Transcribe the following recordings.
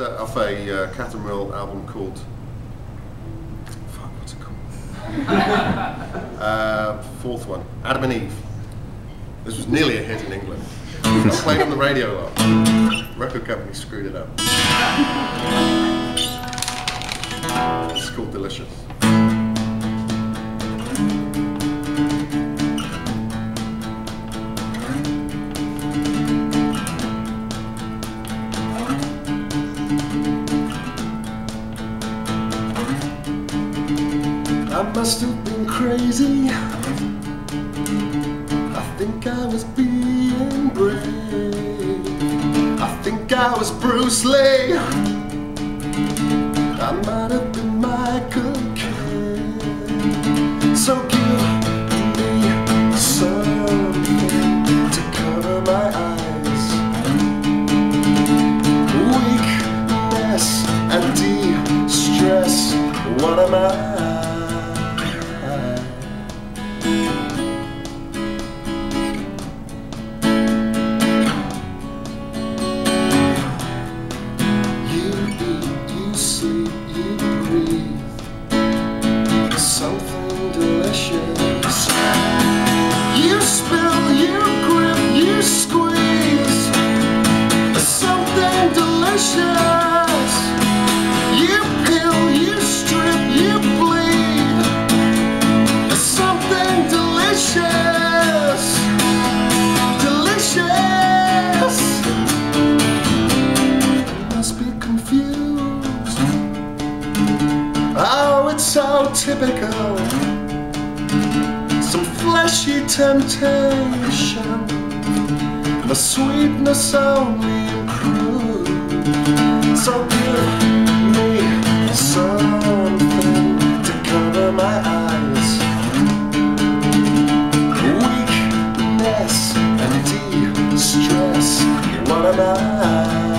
uh, off a uh, Catherine album called. Fuck, what's it called? uh, fourth one, Adam and Eve. This was nearly a hit in England. Got played on the radio a lot. Record company screwed it up. It's called Delicious. I must have been crazy. I think I was being brave. I think I was Bruce Lee. I might have been Michael Caine. So give me something to cover my eyes. Weakness and de-stress. What am I? Delicious. You peel, you strip, you bleed. Something delicious. Delicious must be confused. Oh, it's so typical. Some fleshy temptation. The sweetness only improved. So give me something to cover my eyes. Weakness and de-stress. What am I?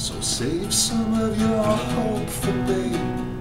So save some of your hope for me.